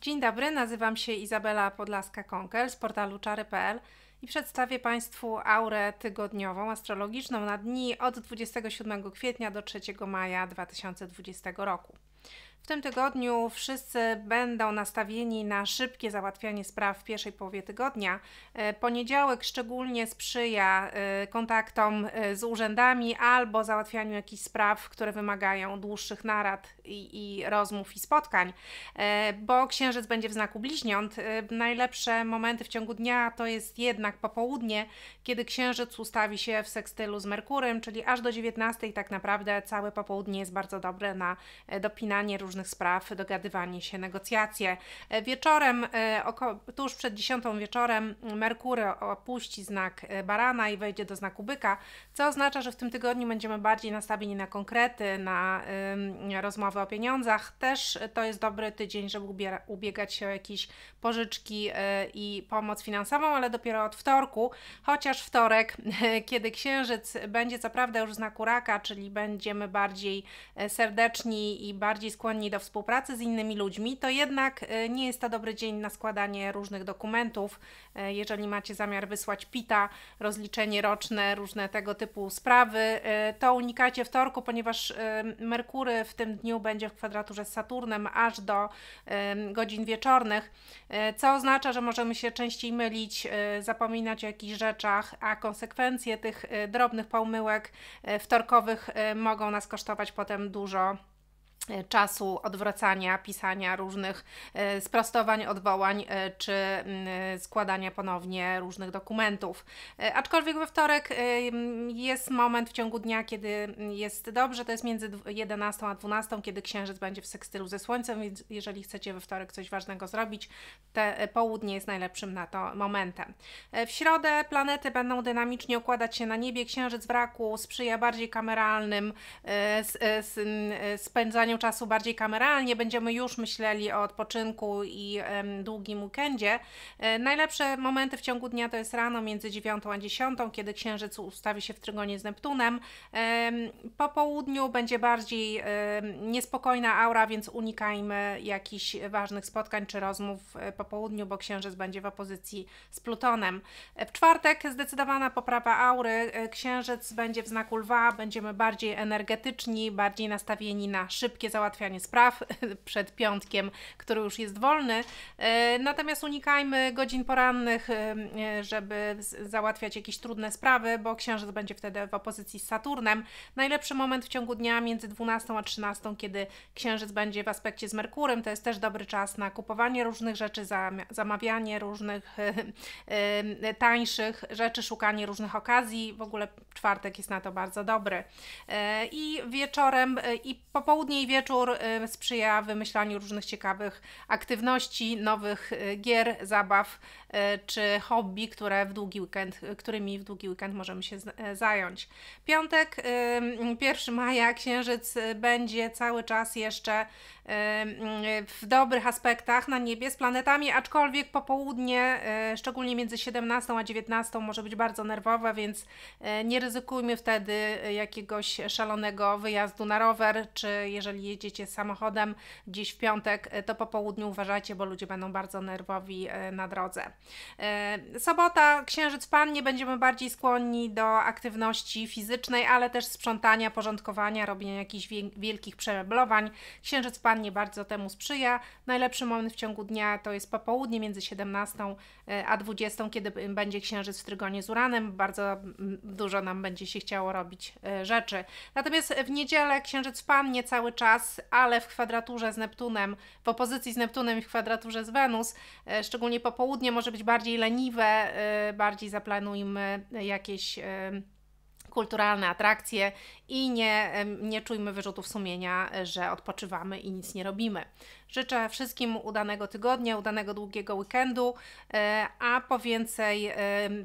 Dzień dobry, nazywam się Izabela Podlaska-Konkel z portalu czary.pl i przedstawię Państwu aurę tygodniową astrologiczną na dni od 27 kwietnia do 3 maja 2020 roku. W tym tygodniu wszyscy będą nastawieni na szybkie załatwianie spraw w pierwszej połowie tygodnia. E, poniedziałek szczególnie sprzyja e, kontaktom e, z urzędami albo załatwianiu jakichś spraw, które wymagają dłuższych narad i, i rozmów i spotkań, bo księżyc będzie w znaku bliźniąt. Najlepsze momenty w ciągu dnia to jest jednak popołudnie, kiedy księżyc ustawi się w sekstylu z Merkurem, czyli aż do 19 tak naprawdę całe popołudnie jest bardzo dobre na dopinanie różnych różnych spraw, dogadywanie się, negocjacje. E, wieczorem, e, tuż przed dziesiątą wieczorem, Merkury opuści znak e, barana i wejdzie do znaku byka, co oznacza, że w tym tygodniu będziemy bardziej nastawieni na konkrety, na rozmowy o pieniądzach. Też to jest dobry tydzień, żeby ubiegać się o jakieś pożyczki i pomoc finansową, ale dopiero od wtorku, chociaż wtorek, kiedy księżyc będzie co prawda już w znaku raka, czyli będziemy bardziej serdeczni i bardziej skłonni do współpracy z innymi ludźmi, to jednak e, nie jest to dobry dzień na składanie różnych dokumentów. E, jeżeli macie zamiar wysłać PITA, rozliczenie roczne, różne tego typu sprawy, e, to unikajcie wtorku, ponieważ Merkury w tym dniu będzie w kwadraturze z Saturnem aż do godzin wieczornych, co oznacza, że możemy się częściej mylić, zapominać o jakichś rzeczach, a konsekwencje tych drobnych pomyłek wtorkowych mogą nas kosztować potem dużo czasu odwracania, pisania różnych e, sprostowań, odwołań e, czy składania ponownie różnych dokumentów. Aczkolwiek we wtorek jest moment w ciągu dnia, kiedy jest dobrze, to jest między 11 a 12, kiedy księżyc będzie w sekstylu ze słońcem, więc jeżeli chcecie we wtorek coś ważnego zrobić, te południe jest najlepszym na to momentem. W środę planety będą dynamicznie układać się na niebie, księżyc w raku sprzyja bardziej kameralnym spędzaniu czasu bardziej kameralnie, będziemy już myśleli o odpoczynku i długim weekendzie. E, najlepsze momenty w ciągu dnia to jest rano między 9 a 10, kiedy księżyc ustawi się w trygonie z Neptunem. Po południu będzie bardziej niespokojna aura, więc unikajmy jakichś ważnych spotkań czy rozmów e, po południu, bo księżyc będzie w opozycji z Plutonem. E, w czwartek zdecydowana poprawa aury, księżyc będzie w znaku lwa, będziemy bardziej energetyczni, bardziej nastawieni na szybkie załatwianie spraw przed piątkiem, który już jest wolny. E, natomiast unikajmy godzin porannych, e, e, żeby załatwiać jakieś trudne sprawy, bo księżyc będzie wtedy w opozycji z Saturnem. Najlepszy moment w ciągu dnia między 12 a 13, kiedy księżyc będzie w aspekcie z Merkurem, to jest też dobry czas na kupowanie różnych rzeczy, zamawianie różnych tańszych rzeczy, szukanie różnych okazji. W ogóle czwartek jest na to bardzo dobry. I wieczorem, i popołudnie i wieczór y, sprzyja wymyślaniu różnych ciekawych aktywności, nowych y, gier, zabaw y, czy hobby, które w długi weekend, którymi w długi weekend możemy się zająć. Piątek, 1 maja, księżyc będzie cały czas jeszcze w dobrych aspektach na niebie z planetami, aczkolwiek popołudnie, szczególnie między 17 a 19 może być bardzo nerwowe, więc nie ryzykujmy wtedy jakiegoś szalonego wyjazdu na rower, czy jeżeli jedziecie samochodem gdzieś w piątek, e, to po południu uważajcie, bo ludzie będą bardzo nerwowi e, na drodze. E, sobota, księżyc pannie, będziemy bardziej skłonni do aktywności fizycznej, ale też sprzątania, porządkowania, robienia jakichś wielkich przemeblowań. Księżyc pannie bardzo temu sprzyja. Najlepszy moment w ciągu dnia to jest popołudnie między 17 a 20, kiedy będzie księżyc w trygonie z Uranem. Bardzo dużo nam będzie się chciało robić rzeczy. Natomiast w niedzielę księżyc w pannie cały czas ale w kwadraturze z Neptunem, w opozycji z Neptunem i w kwadraturze z Wenus, e, szczególnie popołudnie może być bardziej leniwe, e, bardziej zaplanujmy jakieś e, kulturalne atrakcje i nie, nie czujmy wyrzutów sumienia, że odpoczywamy i nic nie robimy. Życzę wszystkim udanego tygodnia, udanego długiego weekendu, e, a po więcej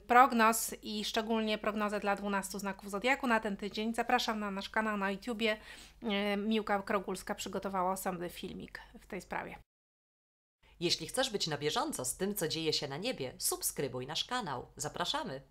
prognoz i szczególnie prognozę dla 12 znaków Zodiaku na ten tydzień zapraszam na nasz kanał na YouTubie. E, Miłka Krogulska przygotowała osobny filmik w tej sprawie. Jeśli chcesz być na bieżąco z tym, co dzieje się na niebie, subskrybuj nasz kanał. Zapraszamy!